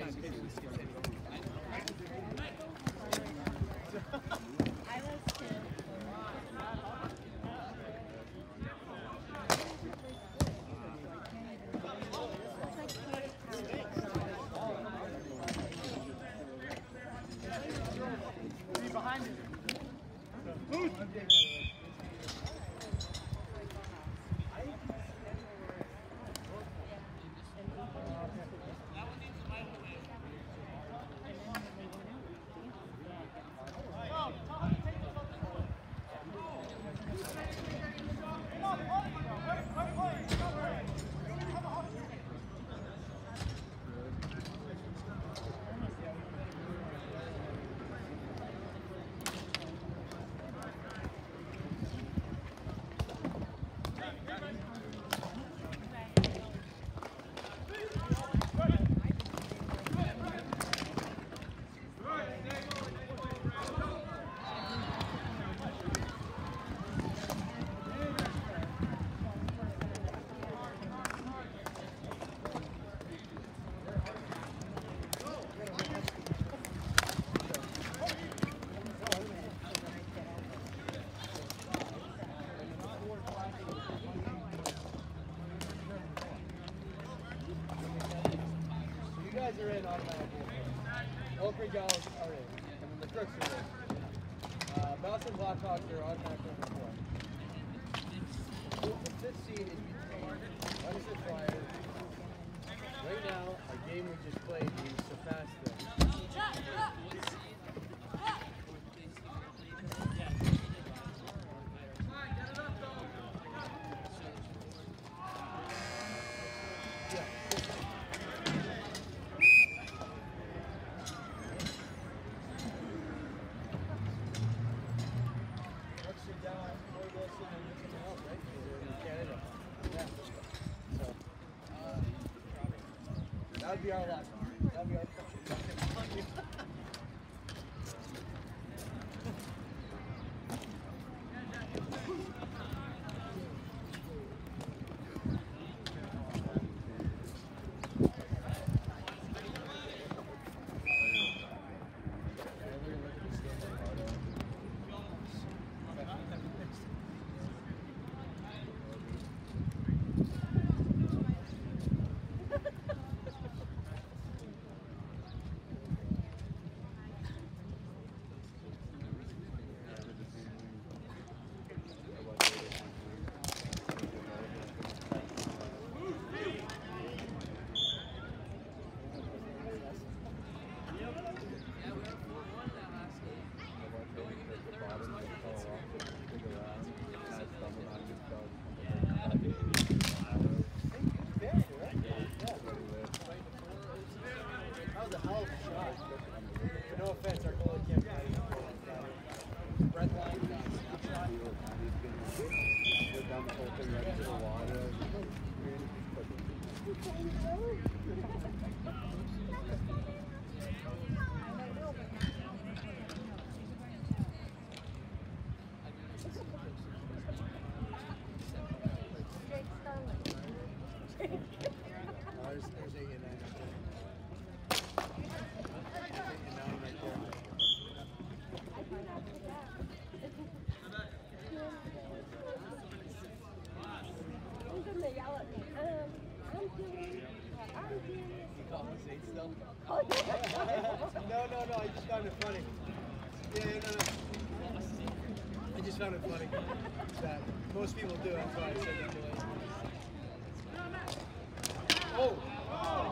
price. That'd be our last. just found it funny that most people do. That's why I said that. Oh. oh.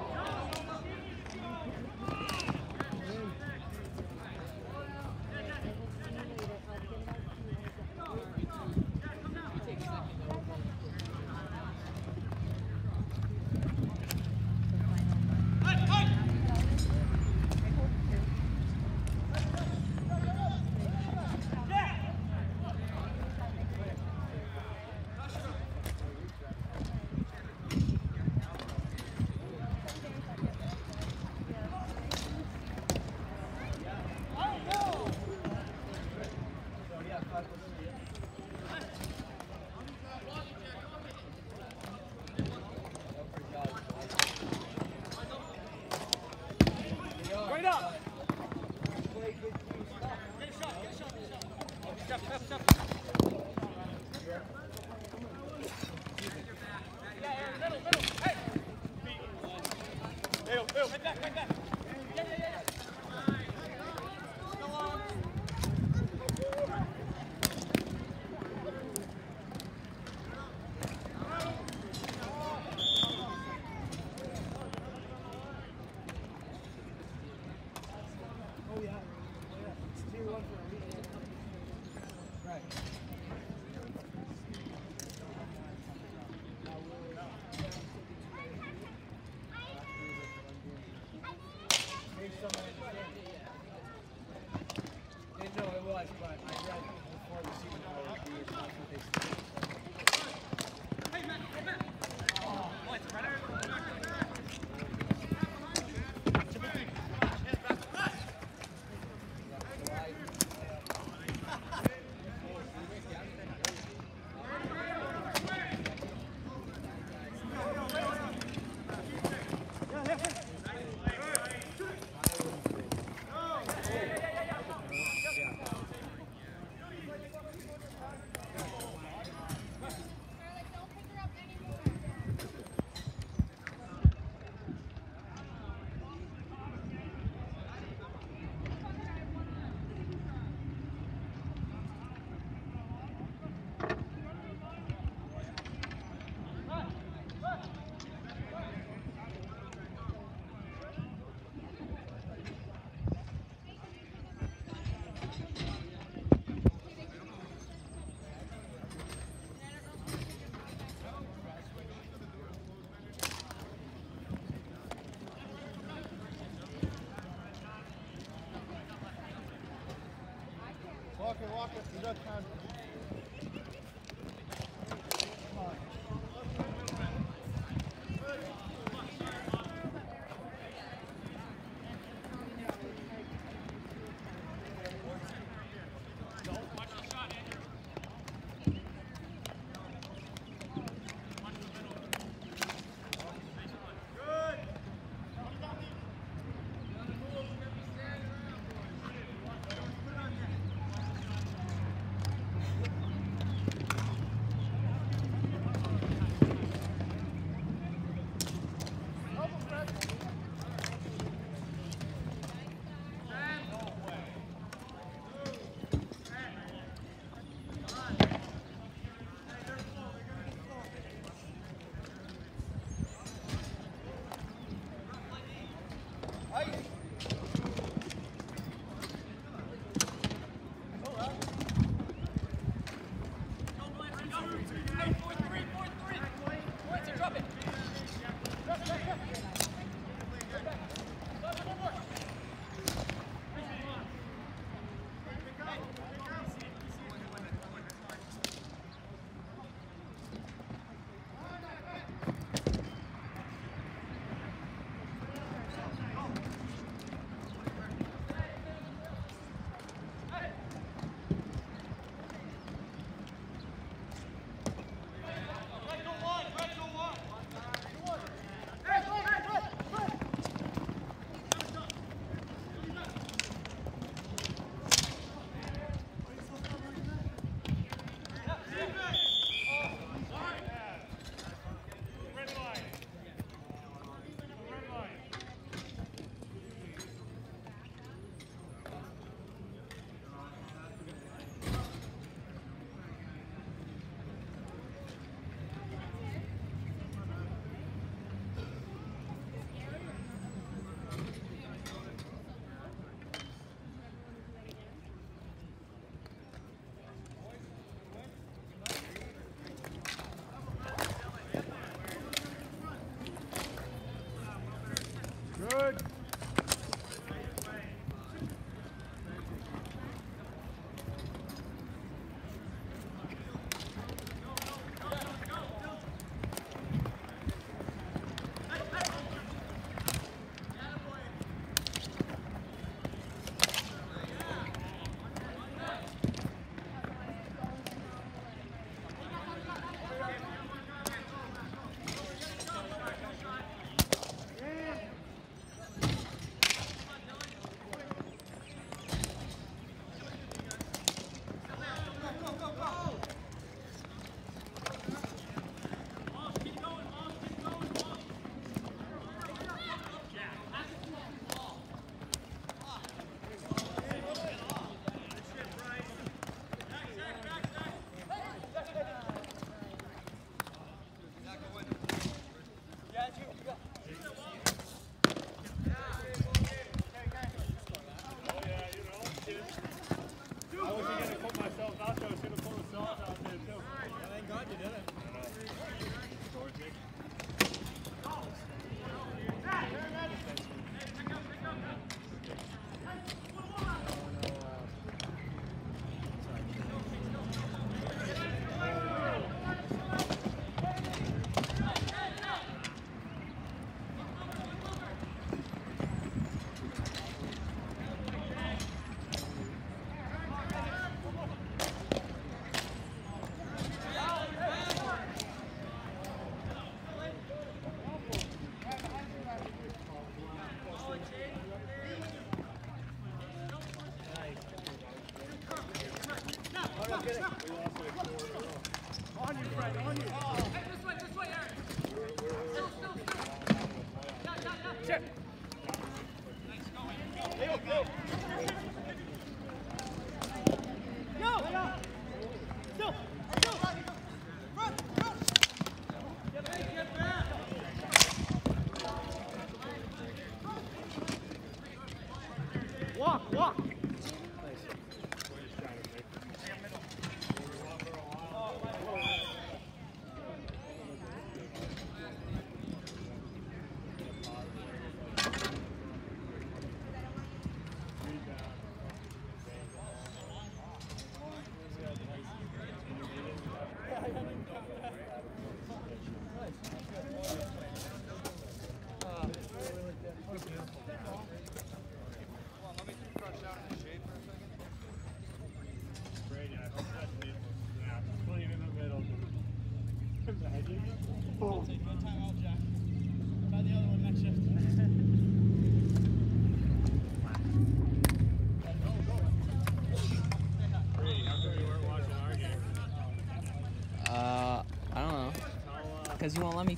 because you won't let me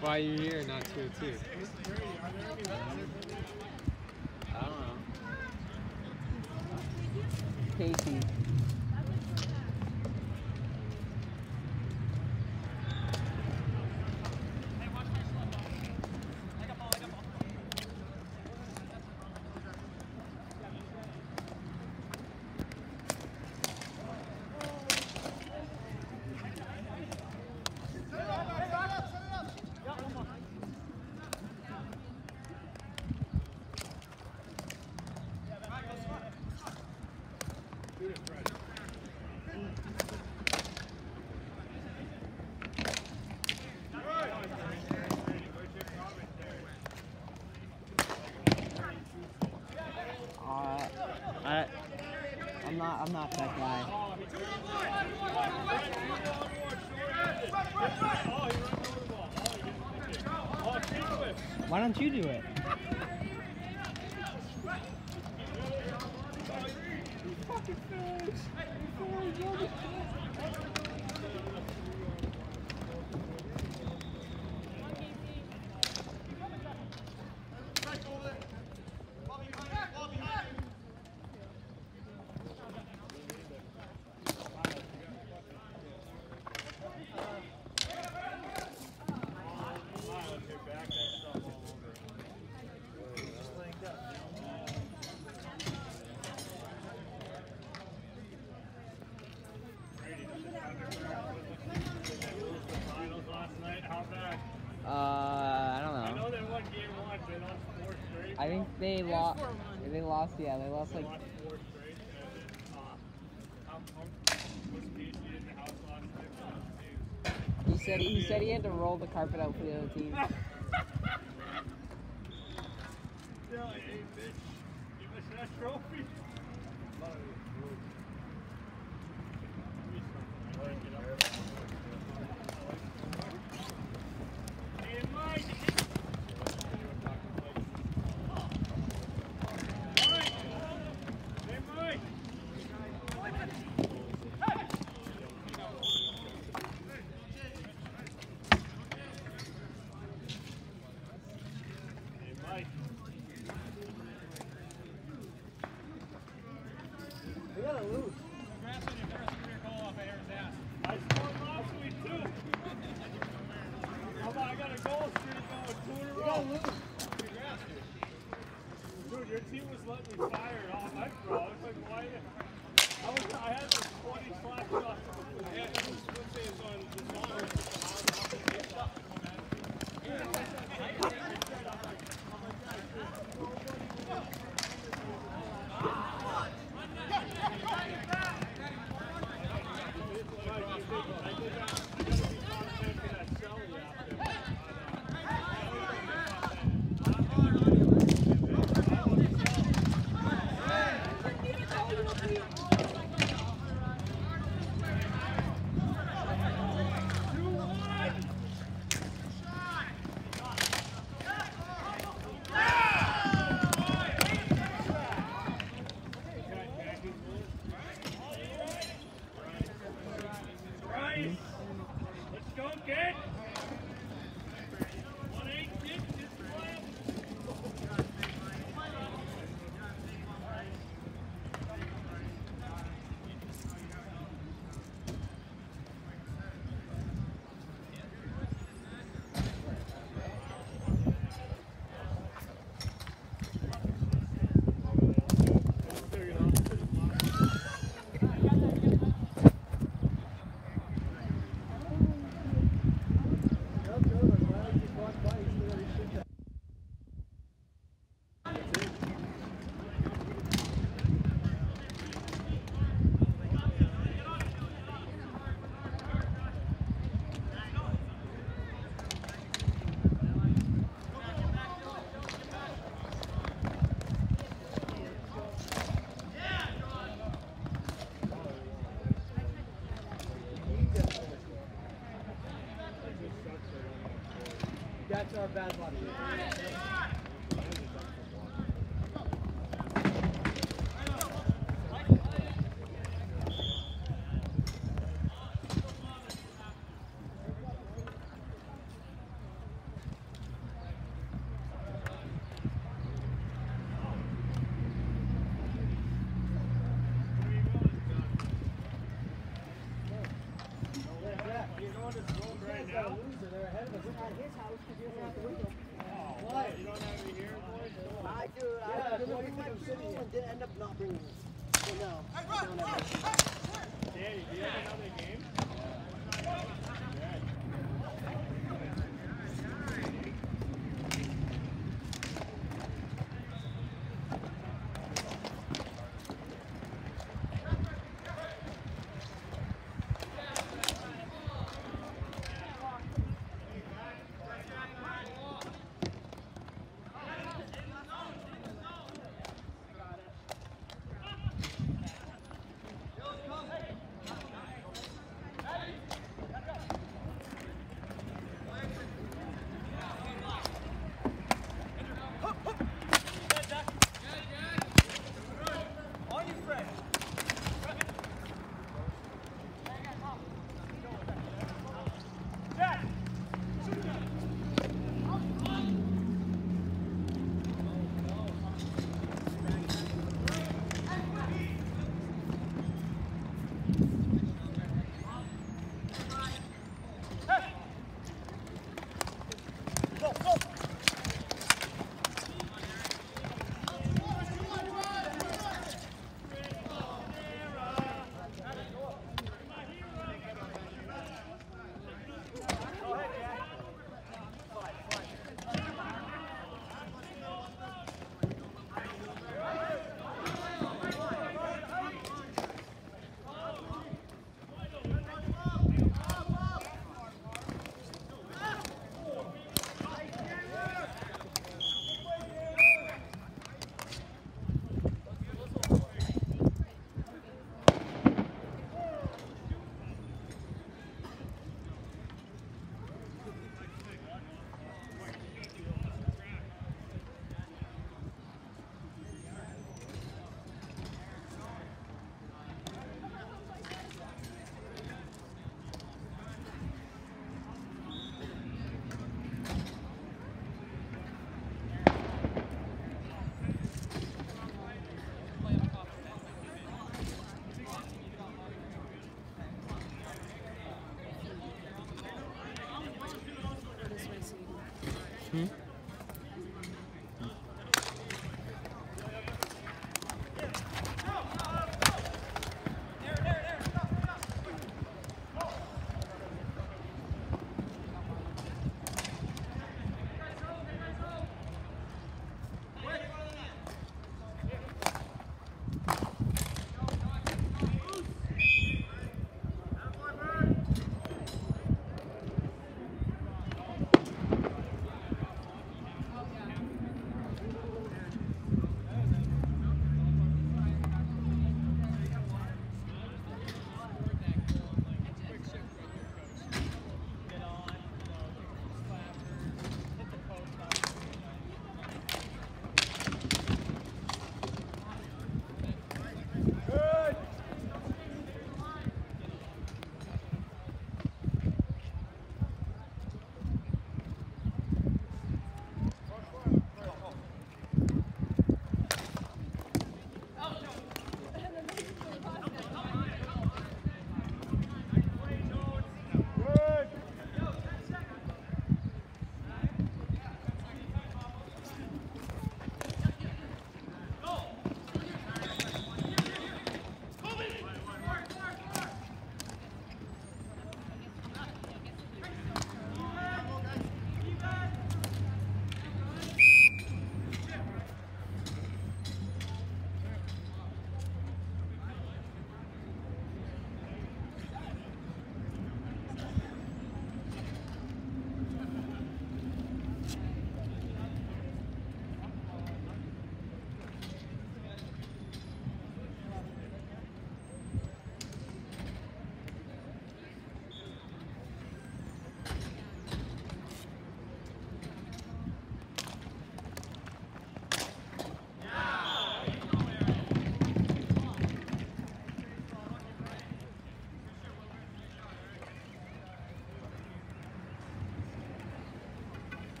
Why are you here Not not 202? That guy. Why don't you do it? Yeah, they lost like. He said he said he had to roll the carpet out for the other team. our bad luck.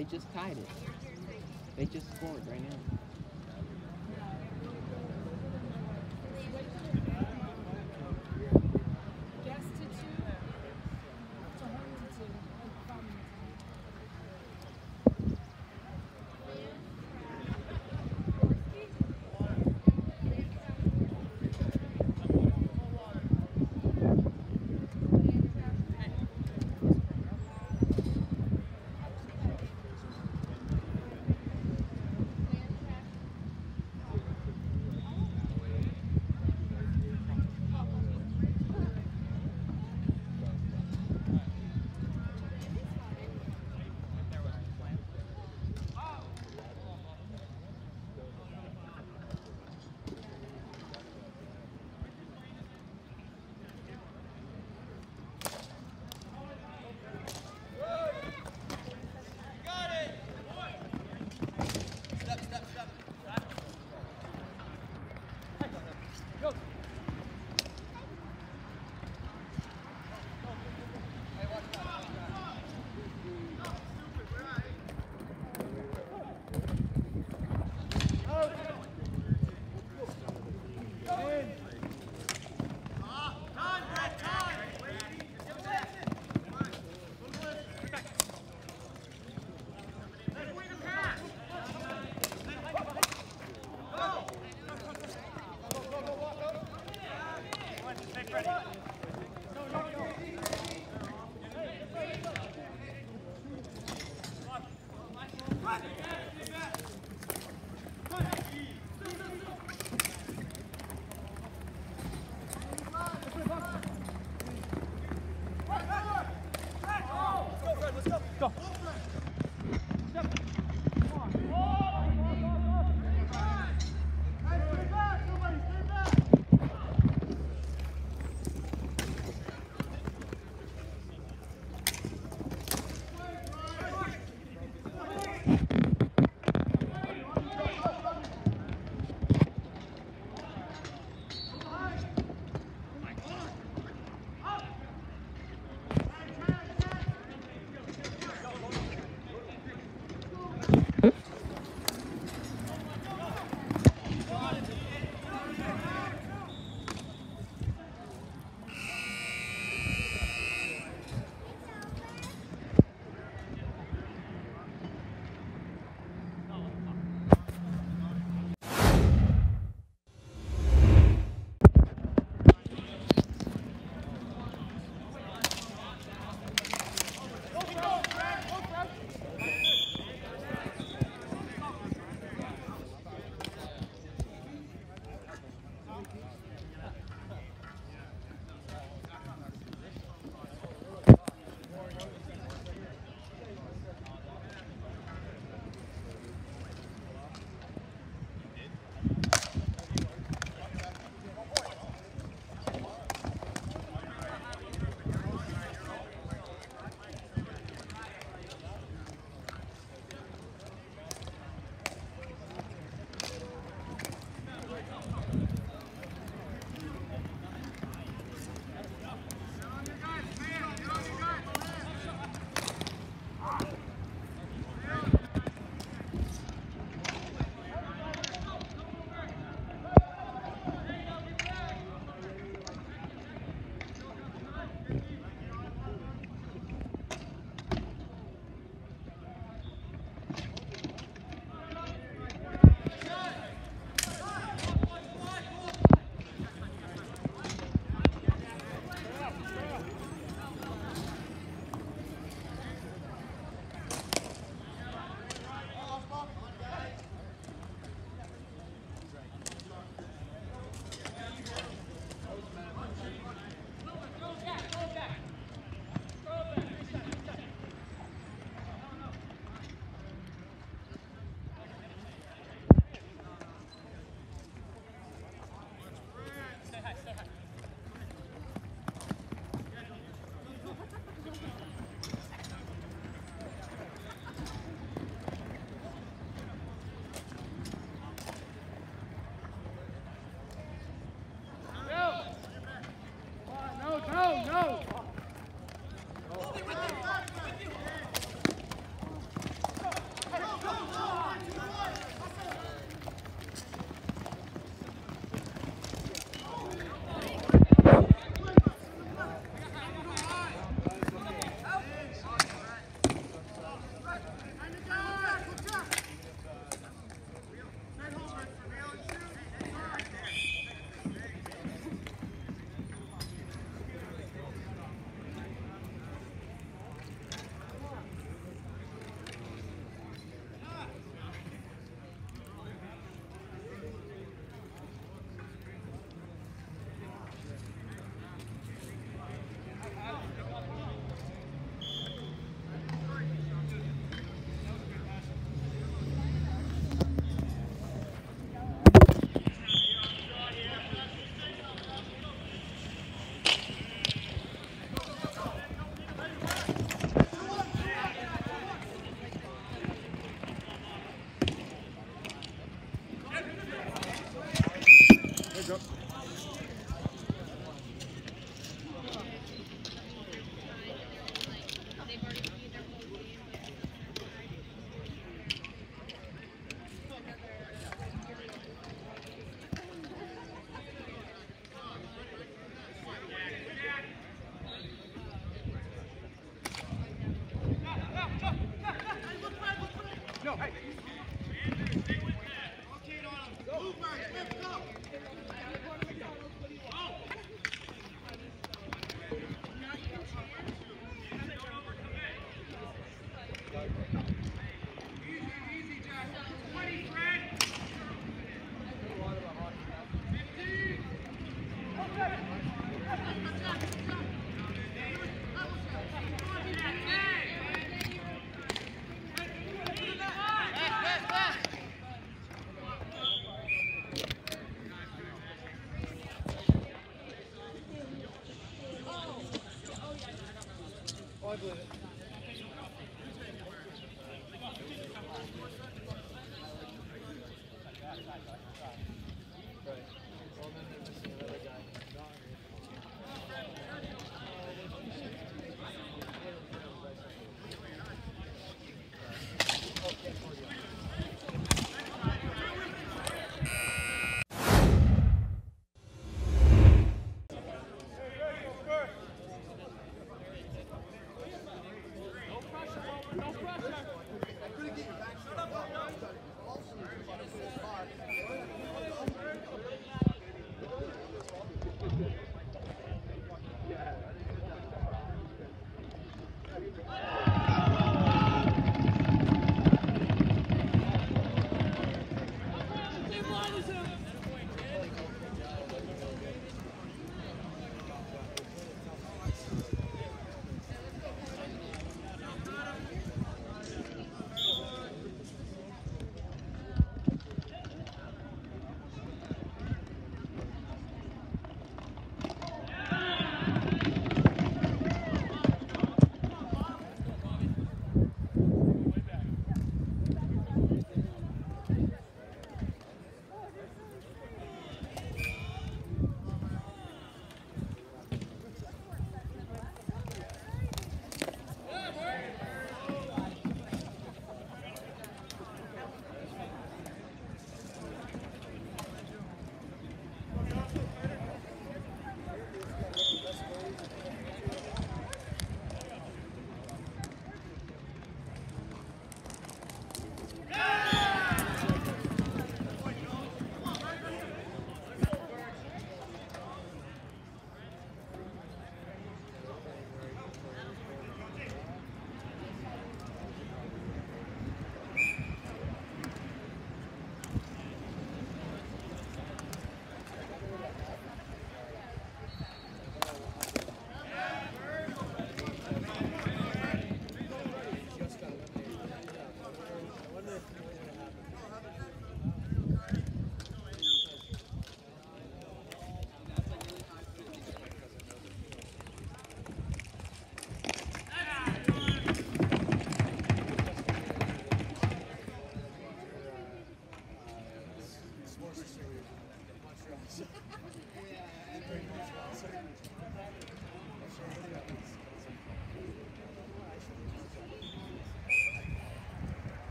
They just tied it. They just scored right now.